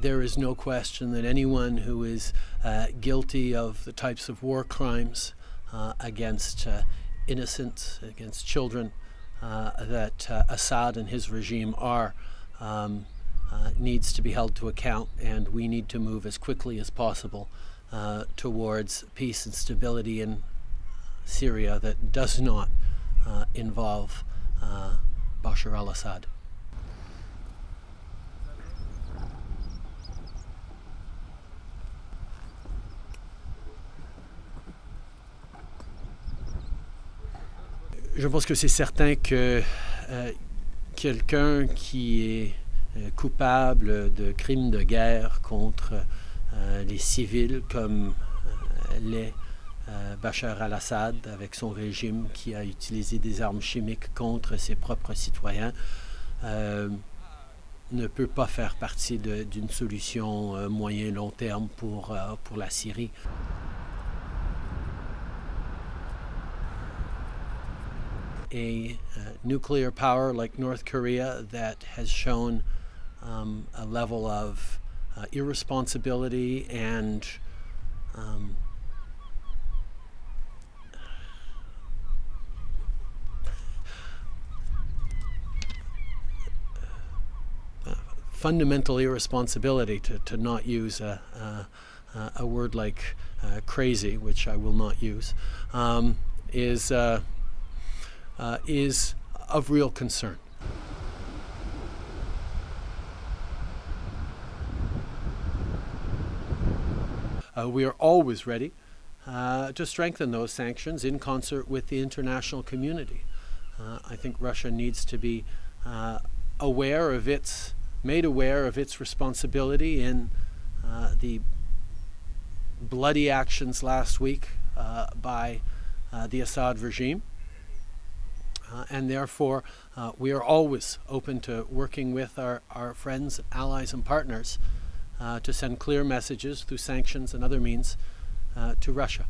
there is no question that anyone who is uh, guilty of the types of war crimes uh, against uh, innocents, against children, uh, that uh, Assad and his regime are, um, uh, needs to be held to account, and we need to move as quickly as possible uh, towards peace and stability in Syria that does not uh, involve uh, Bashar al Assad. Je pense que c'est certain que euh, quelqu'un qui est euh, coupable de crimes de guerre contre les civils comme euh, l'est euh, Bachar al-Assad avec son régime qui a utilisé des armes chimiques contre ses propres citoyens euh, ne peut pas faire partie d'une solution euh, moyen-long terme pour, euh, pour la Syrie. a nuclear power like North Korea that has shown um, a level of uh, irresponsibility and um, fundamental irresponsibility to, to not use a, a, a word like uh, crazy, which I will not use, um, is. Uh, uh, is of real concern. Uh, we are always ready uh, to strengthen those sanctions in concert with the international community. Uh, I think Russia needs to be uh, aware of its, made aware of its responsibility in uh, the bloody actions last week by the Assad regime. Uh, and therefore, uh, we are always open to working with our, our friends, allies, and partners to send clear messages through sanctions and other means uh, to Russia.